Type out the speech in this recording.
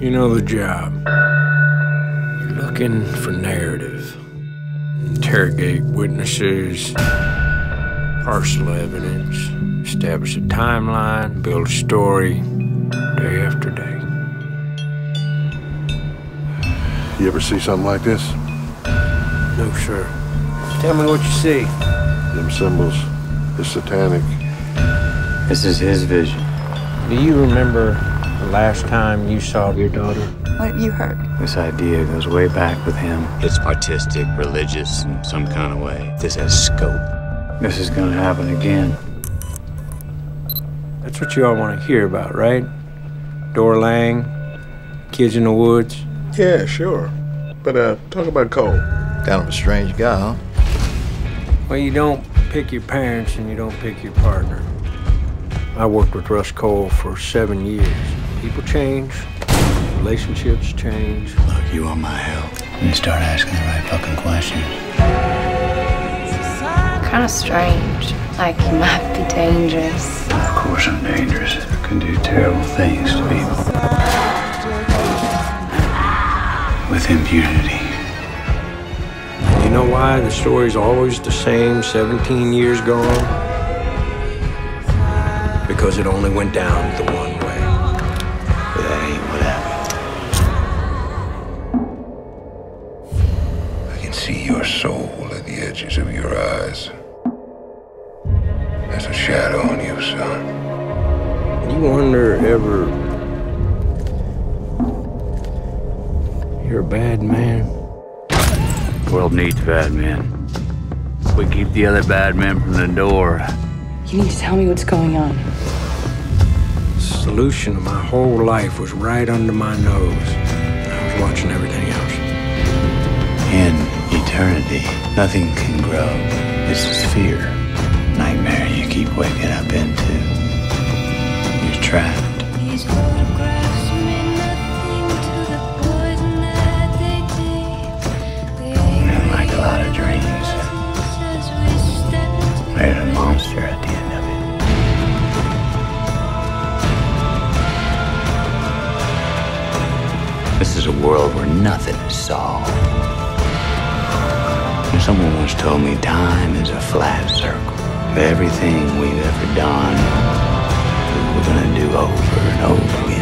You know the job. You're looking for narrative. Interrogate witnesses, parcel evidence, establish a timeline, build a story day after day. You ever see something like this? No, sir. Tell me what you see. Them symbols. It's satanic. This is his vision. Do you remember the last time you saw your daughter? What have you heard? This idea goes way back with him. It's artistic, religious, in some kind of way. This has scope. This is gonna happen again. That's what you all want to hear about, right? Dora Lange, kids in the woods. Yeah, sure. But uh, talk about Cohle. Kind of a strange guy, huh? Well, you don't pick your parents and you don't pick your partner. I worked with Rust Cohle for seven years. People change, relationships change. Look, you are my help. You start asking the right fucking questions. Kind of strange. Like you might be dangerous. Of course I'm dangerous. I can do terrible things to people. With impunity. You know why the story's always the same 17 years gone? Because it only went down the one your eyes. There's a shadow on you, son. You wonder ever. You're a bad man? The world needs bad men. We keep the other bad men from the door. You need to tell me what's going on. The solution of my whole life was right under my nose. I was watching everything else. In eternity, nothing can grow. This is fear. Nightmare you keep waking up into. You're trapped. These photographs mean nothing to the poison that they take. Like a lot of dreams, as we step into there's a monster at the end of it. This is a world where nothing is solved. Someone once told me time is a flat circle. Everything we've ever done, we're gonna do over and over